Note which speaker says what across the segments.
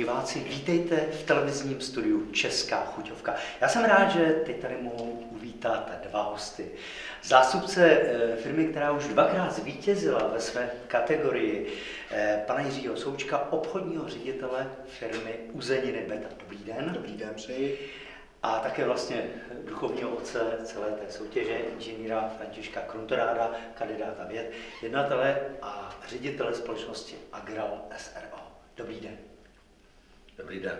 Speaker 1: diváci, vítejte v televizním studiu Česká chuťovka. Já jsem rád, že teď tady mohu uvítat dva hosty. Zástupce eh, firmy, která už dvakrát zvítězila ve své kategorii, eh, pana Jiřího Součka, obchodního ředitele firmy Uzeniny Beta. Dobrý den.
Speaker 2: Dobrý den, přeji.
Speaker 1: A také vlastně duchovního otce celé té soutěže, inženýra Františka Kruntoráda, kandidáta věd, jednatele a ředitele společnosti Agral SRO. Dobrý den.
Speaker 2: Dobrý den.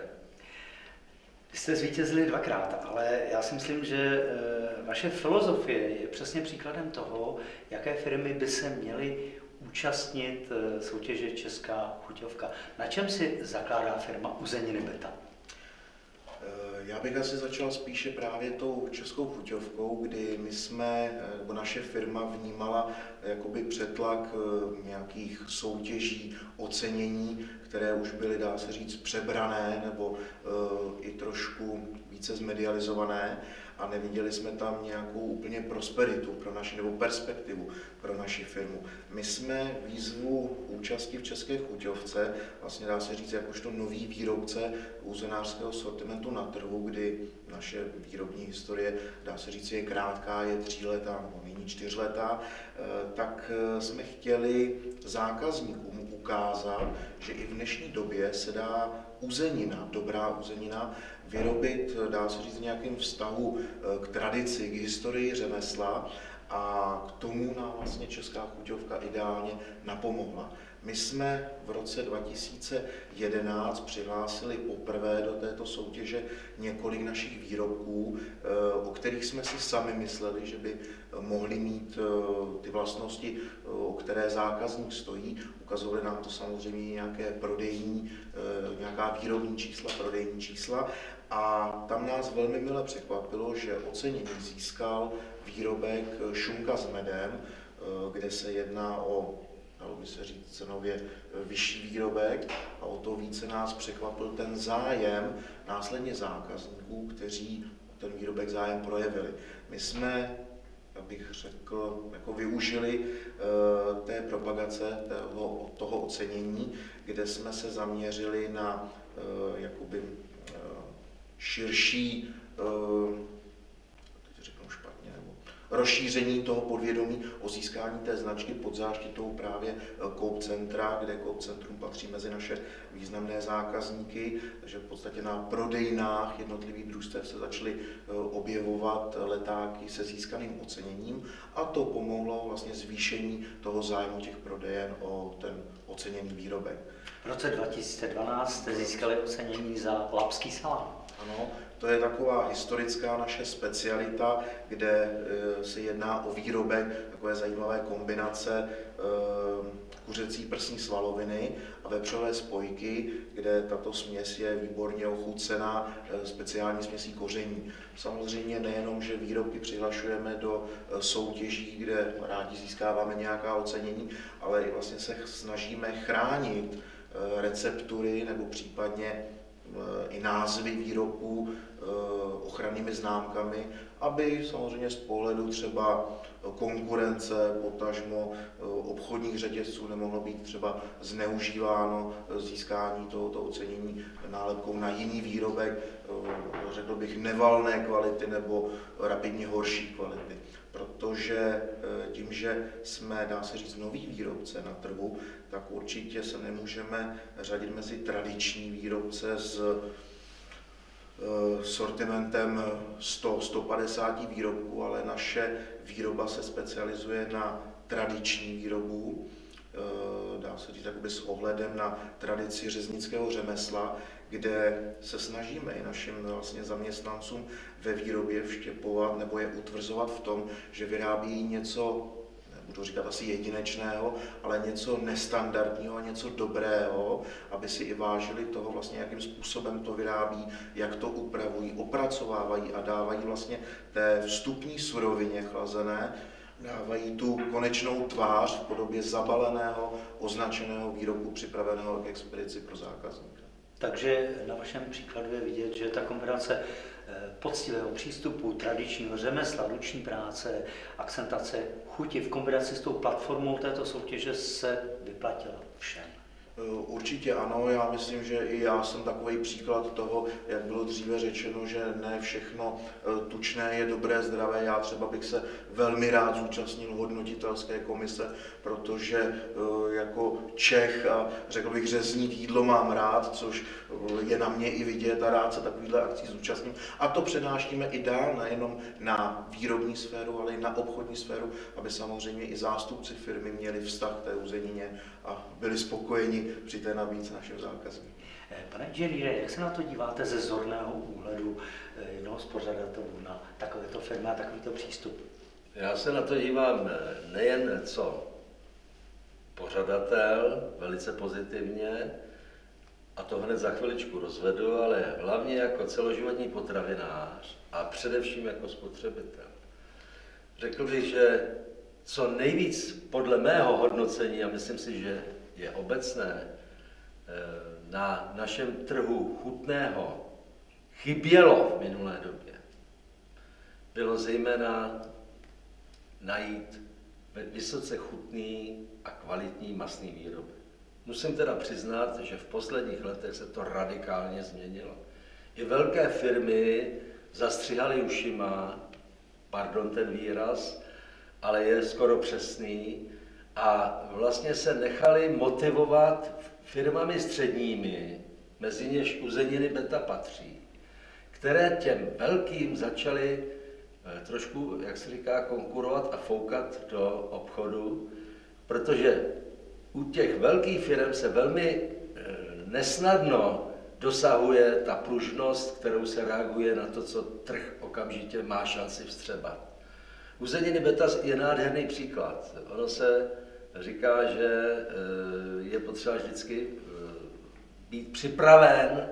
Speaker 1: Vy jste zvítězili dvakrát, ale já si myslím, že eh, vaše filozofie je přesně příkladem toho, jaké firmy by se měly účastnit eh, soutěže Česká chuťovka. Na čem si zakládá firma Uzeniny Beta?
Speaker 2: Eh, já bych asi začal spíše právě tou českou chuťovkou, kdy my jsme, nebo naše firma vnímala jakoby přetlak nějakých soutěží, ocenění, které už byly, dá se říct, přebrané nebo i trošku více zmedializované a neviděli jsme tam nějakou úplně prosperitu pro naši nebo perspektivu pro naši firmu. My jsme výzvu účasti v České chuťovce, vlastně dá se říct, jakožto nový výrobce úzenářského sortimentu na trhu, kdy naše výrobní historie, dá se říct, je krátká, je tříletá nebo nyní čtyřletá, eh, tak eh, jsme chtěli zákazníkům ukázat, že i v dnešní době se dá uzenina, dobrá uzenina, vyrobit, dá se říct, nějakým vztahu eh, k tradici, k historii řemesla a k tomu nám vlastně Česká chuťovka ideálně napomohla. My jsme v roce 2011 přihlásili poprvé do této soutěže několik našich výrobků, eh, o kterých jsme si sami mysleli, že by mohly mít eh, ty vlastnosti, o které zákazník stojí. Ukazovali nám to samozřejmě nějaké prodejní, nějaká výrobní čísla, prodejní čísla a tam nás velmi mile překvapilo, že ocenění získal výrobek šunka s medem, eh, kde se jedná o, dalo by se říct, cenově eh, vyšší výrobek a o to více nás překvapil ten zájem následně zákazníků, kteří ten výrobek zájem projevili. My jsme abych řekl, jako využili uh, té propagace, toho, toho ocenění, kde jsme se zaměřili na uh, jakoby širší eh, teď řeknu špatně, nebo rozšíření toho podvědomí o získání té značky pod záštitou právě Coop eh, Centra, kde Coop Centrum patří mezi naše významné zákazníky, takže v podstatě na prodejnách jednotlivých družstev se začaly eh, objevovat letáky se získaným oceněním a to pomohlo vlastně zvýšení toho zájmu těch prodejen o ten oceněný výrobek.
Speaker 1: V roce 2012 jste získali ocenění za lapský salám.
Speaker 2: Ano, to je taková historická naše specialita, kde e, se jedná o výrobek takové zajímavé kombinace e, kuřecí prsní svaloviny a vepřové spojky, kde tato směs je výborně ochucená e, speciální směsí koření. Samozřejmě nejenom, že výrobky přihlašujeme do soutěží, kde rádi získáváme nějaká ocenění, ale i vlastně se snažíme chránit receptury nebo případně i názvy výrobků eh, ochrannými známkami, aby samozřejmě z pohledu třeba konkurence, potažmo eh, obchodních řetězců nemohlo být třeba zneužíváno získání tohoto ocenění nálepkou na jiný výrobek, eh, řekl bych nevalné kvality nebo rapidně horší kvality protože eh, tím, že jsme, dá se říct, nový výrobce na trhu, tak určitě se nemůžeme řadit mezi tradiční výrobce s eh, sortimentem 100-150 výrobků, ale naše výroba se specializuje na tradiční výrobu, eh, dá se říct s ohledem na tradici řeznického řemesla, kde se snažíme i našim vlastně zaměstnancům ve výrobě vštěpovat nebo je utvrzovat v tom, že vyrábí něco budu říkat asi jedinečného, ale něco nestandardního něco dobrého, aby si i vážili toho vlastně, jakým způsobem to vyrábí, jak to upravují, opracovávají a dávají vlastně té vstupní surovině chlazené, dávají tu konečnou tvář v podobě zabaleného, označeného výrobku připraveného k expedici pro zákazníka.
Speaker 1: Takže na vašem příkladu je vidět, že ta kombinace eh, poctivého přístupu, tradičního řemesla, ruční práce, akcentace chuti v kombinaci s tou platformou této soutěže se vyplatila všem.
Speaker 2: Určitě ano, já myslím, že i já jsem takový příklad toho, jak bylo dříve řečeno, že ne všechno eh, tučné je dobré, zdravé. Já třeba bych se velmi rád zúčastnil hodnotitelské komise, protože eh, jako Čech a řekl bych řezník jídlo mám rád, což eh, je na mě i vidět a rád se takovýhle akcí zúčastním. A to přenášíme i dál, nejenom na výrobní sféru, ale i na obchodní sféru, aby samozřejmě i zástupci firmy měli vztah k té uzenině a byli spokojeni při té nabídce našim zákazníkům.
Speaker 1: Eh, pane Dželíre, jak se na to díváte ze zorného úhledu jednoho z pořadatelů na takovéto firmy a takovýto přístup?
Speaker 3: Já se na to dívám nejen co pořadatel, velice pozitivně, a to hned za chviličku rozvedu, ale hlavně jako celoživotní potravinář a především jako spotřebitel. Řekl bych, že co nejvíc podle mého hodnocení, a myslím si, že je obecné, eh, na našem trhu chutného chybělo v minulé době, bylo zejména najít vysoce chutný a kvalitní masný výrobek. Musím teda přiznat, že v posledních letech se to radikálně změnilo. I velké firmy zastřihaly ušima, pardon ten výraz, ale je skoro přesný, a vlastně se nechali motivovat firmami středními, mezi něž uzeniny beta patří, které těm velkým začaly eh, trošku, jak se říká, konkurovat a foukat do obchodu, protože u těch velkých firm se velmi eh, nesnadno dosahuje ta pružnost, kterou se reaguje na to, co trh okamžitě má šanci vstřebat. Uzeniny beta je nádherný příklad. Ono se říká, že eh, je potřeba vždycky eh, být připraven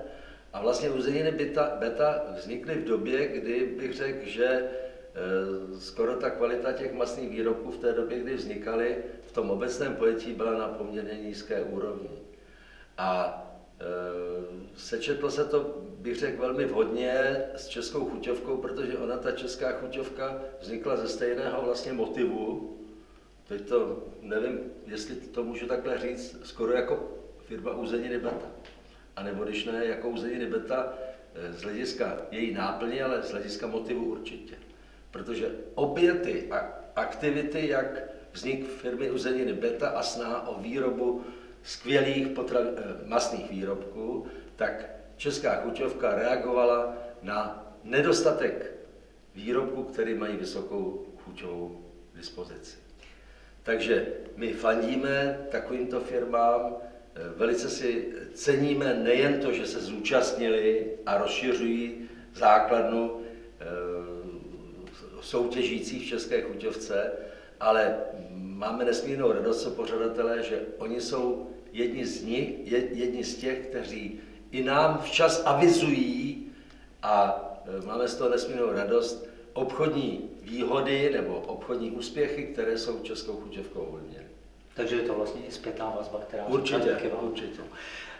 Speaker 3: a vlastně uzeniny beta, beta vznikly v době, kdy bych řekl, že eh, skoro ta kvalita těch masných výrobků v té době, kdy vznikaly, v tom obecném pojetí byla na poměrně nízké úrovni. A sečetlo se to, bych řekl, velmi vhodně s českou chuťovkou, protože ona, ta česká chuťovka, vznikla ze stejného vlastně motivu, Teď to nevím, jestli to můžu takhle říct, skoro jako firma Uzeniny Beta. A nebo když ne, jako Uzeniny Beta eh, z hlediska její náplně, ale z hlediska motivu určitě. Protože obě ty aktivity, jak vznik firmy Uzeniny Beta a sná o výrobu skvělých potrav, eh, masných výrobků, tak Česká chuťovka reagovala na nedostatek výrobků, které mají vysokou chuťovou dispozici. Takže my fandíme takovýmto firmám, eh, velice si ceníme nejen to, že se zúčastnili a rozšiřují základnu eh, soutěžících v České chuťovce, ale máme nesmírnou radost, co pořadatelé, že oni jsou jedni z nich, jedni z těch, kteří i nám včas avizují a eh, máme z toho nesmírnou radost, obchodní výhody nebo obchodní úspěchy, které jsou českou chuťovkou ovlivněny.
Speaker 1: Takže je to vlastně i zpětná vazba, která
Speaker 3: určitě, určitě.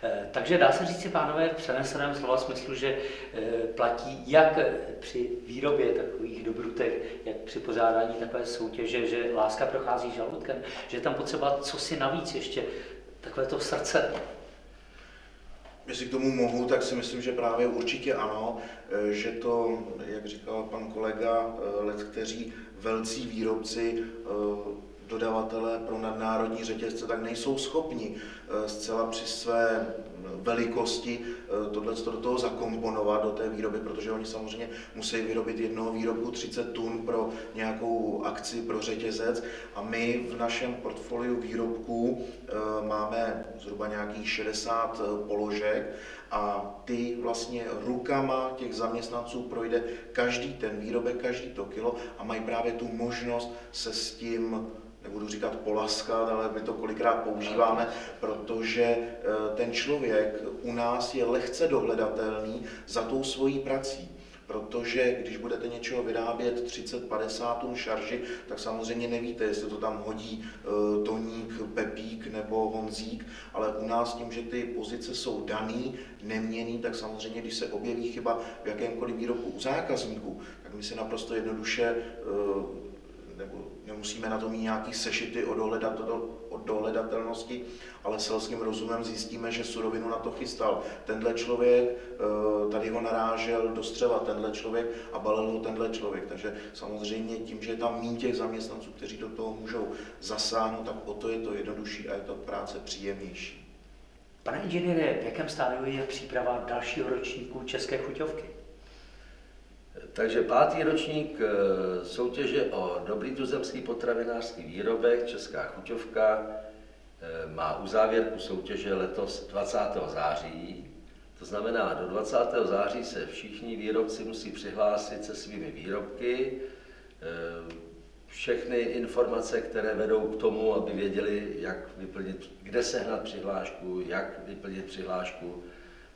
Speaker 1: Eh, takže dá se říct si, pánové, v přeneseném slova smyslu, že eh, platí jak při výrobě takových dobrutek, jak při pořádání takové soutěže, že láska prochází žaludkem, že je tam potřeba co si navíc ještě, takové to srdce.
Speaker 2: Jestli k tomu mohu, tak si myslím, že právě určitě ano, eh, že to, jak říkal pan kolega, eh, let, kteří velcí výrobci eh, dodavatelé pro nadnárodní řetězce, tak nejsou schopni zcela při své velikosti eh, tohle do toho zakomponovat do té výroby, protože oni samozřejmě musí vyrobit jednoho výrobku 30 tun pro nějakou akci pro řetězec. A my v našem portfoliu výrobků eh, máme zhruba nějakých 60 eh, položek a ty vlastně rukama těch zaměstnanců projde každý ten výrobek, každý to kilo a mají právě tu možnost se s tím nebudu říkat polaskat, ale my to kolikrát používáme, protože eh, ten člověk u nás je lehce dohledatelný za tou svojí prací. Protože když budete něčeho vyrábět 30-50 tun šarži, tak samozřejmě nevíte, jestli to tam hodí eh, Toník, Pepík nebo Honzík, ale u nás tím, že ty pozice jsou daný, neměný, tak samozřejmě, když se objeví chyba v jakémkoliv výrobku u zákazníků, tak my si naprosto jednoduše eh, nebo nemusíme na to mít nějaký sešity o, dohledat, dohledatelnosti, ale selským rozumem zjistíme, že surovinu na to chystal tenhle člověk, eh, tady ho narážel do střeva tenhle člověk a balil ho tenhle člověk. Takže samozřejmě tím, že je tam méně těch zaměstnanců, kteří do toho můžou zasáhnout, tak o to je to jednodušší a je to práce příjemnější.
Speaker 1: Pane inženýre, v jakém stádiu je příprava dalšího ročníku České chuťovky?
Speaker 3: Takže pátý ročník eh, soutěže o dobrý tuzemský potravinářský výrobek Česká chuťovka eh, má uzávěrku soutěže letos 20. září. To znamená, do 20. září se všichni výrobci musí přihlásit se svými výrobky. Eh, všechny informace, které vedou k tomu, aby věděli, jak vyplnit, kde sehnat přihlášku, jak vyplnit přihlášku,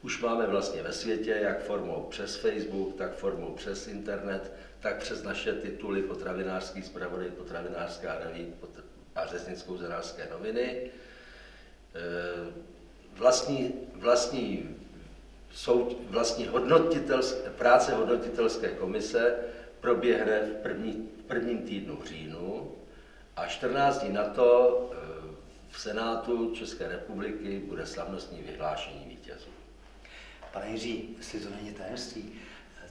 Speaker 3: už máme vlastně ve světě, jak formou přes Facebook, tak formou přes internet, tak přes naše tituly potravinářský zpravodaj, potravinářská reví a řeznickou zenářské noviny. E, vlastní, vlastní, soud, vlastní hodnotitelské, práce hodnotitelské komise proběhne v, první, v prvním týdnu v říjnu a 14 dní na to e, v Senátu České republiky bude slavnostní vyhlášení vítězů.
Speaker 1: Pane Jiří, jestli to není tajemství,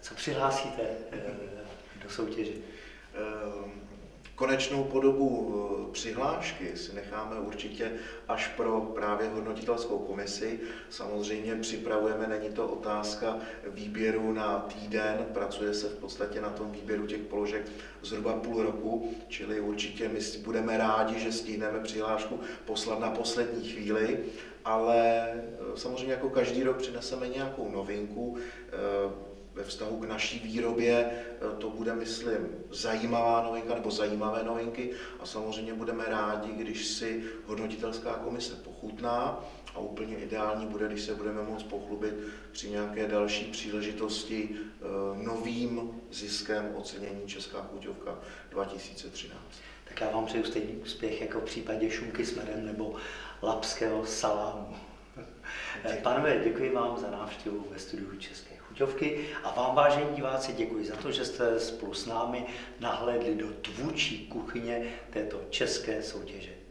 Speaker 1: co přihlásíte eh, do soutěže?
Speaker 2: Ehm, konečnou podobu eh, přihlášky si necháme určitě až pro právě hodnotitelskou komisi. Samozřejmě připravujeme, není to otázka výběru na týden, pracuje se v podstatě na tom výběru těch položek zhruba půl roku, čili určitě my budeme rádi, že stihneme přihlášku poslat na poslední chvíli ale eh, samozřejmě jako každý rok přineseme nějakou novinku eh, ve vztahu k naší výrobě. Eh, to bude, myslím, zajímavá novinka nebo zajímavé novinky a samozřejmě budeme rádi, když si hodnotitelská komise pochutná a úplně ideální bude, když se budeme moct pochlubit při nějaké další příležitosti novým ziskem ocenění Česká chuťovka 2013.
Speaker 1: Tak já vám přeju stejný úspěch jako v případě šumky s medem nebo lapského salámu. Pánové, děkuji vám za návštěvu ve studiu České chuťovky a vám, vážení diváci, děkuji za to, že jste spolu s námi nahlédli do tvůrčí kuchyně této české soutěže.